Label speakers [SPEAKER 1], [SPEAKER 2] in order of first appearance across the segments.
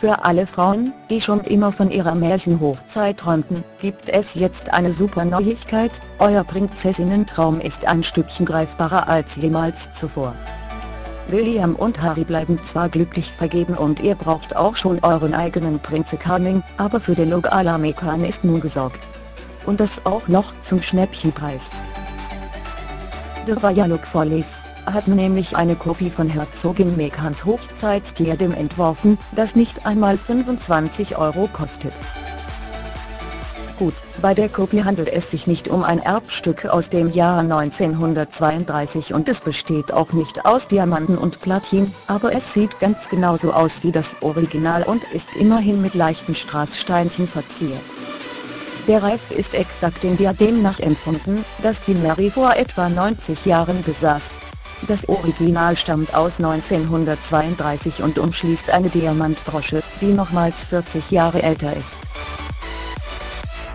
[SPEAKER 1] Für alle Frauen, die schon immer von ihrer Märchenhochzeit träumten, gibt es jetzt eine super Neuigkeit, euer Prinzessinnentraum ist ein Stückchen greifbarer als jemals zuvor. William und Harry bleiben zwar glücklich vergeben und ihr braucht auch schon euren eigenen Prinzekaning, aber für den Look à Mekan ist nun gesorgt. Und das auch noch zum Schnäppchenpreis. The Royal Look Follies hat nämlich eine Kopie von Herzogin Mekans Hochzeitsdiadem entworfen, das nicht einmal 25 Euro kostet. Gut, bei der Kopie handelt es sich nicht um ein Erbstück aus dem Jahr 1932 und es besteht auch nicht aus Diamanten und Platin, aber es sieht ganz genauso aus wie das Original und ist immerhin mit leichten Strasssteinchen verziert. Der Reif ist exakt dem Diadem nachempfunden, das die Mary vor etwa 90 Jahren besaß. Das Original stammt aus 1932 und umschließt eine Diamantbrosche, die nochmals 40 Jahre älter ist.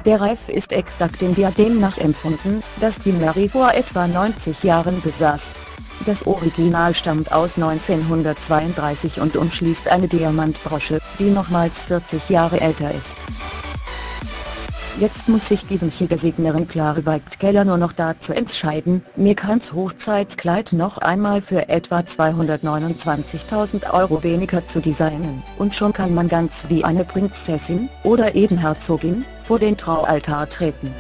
[SPEAKER 1] Der Reif ist exakt dem Diadem nachempfunden, das die Mary vor etwa 90 Jahren besaß. Das Original stammt aus 1932 und umschließt eine Diamantbrosche, die nochmals 40 Jahre älter ist. Jetzt muss sich die Gegnerin Clara Weigtkeller nur noch dazu entscheiden, Mekans Hochzeitskleid noch einmal für etwa 229.000 Euro weniger zu designen, und schon kann man ganz wie eine Prinzessin, oder eben Herzogin, vor den Traualtar treten.